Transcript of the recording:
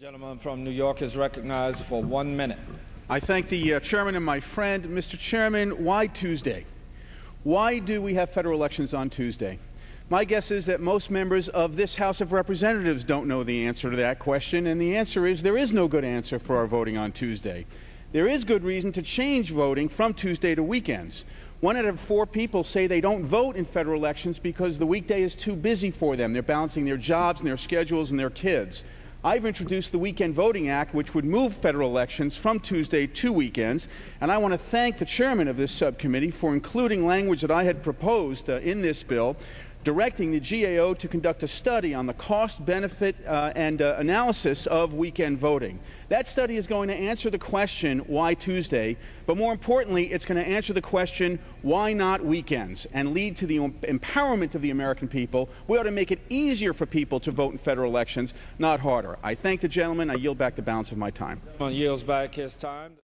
Gentleman from New York is recognized for one minute. I thank the uh, chairman and my friend. Mr. Chairman, why Tuesday? Why do we have federal elections on Tuesday? My guess is that most members of this House of Representatives don't know the answer to that question, and the answer is there is no good answer for our voting on Tuesday. There is good reason to change voting from Tuesday to weekends. One out of four people say they don't vote in federal elections because the weekday is too busy for them. They're balancing their jobs and their schedules and their kids. I've introduced the Weekend Voting Act, which would move federal elections from Tuesday to weekends. And I want to thank the chairman of this subcommittee for including language that I had proposed uh, in this bill directing the GAO to conduct a study on the cost, benefit, uh, and uh, analysis of weekend voting. That study is going to answer the question, why Tuesday? But more importantly, it's going to answer the question, why not weekends? And lead to the empowerment of the American people. We ought to make it easier for people to vote in federal elections, not harder. I thank the gentleman. I yield back the balance of my time. Yields back his time.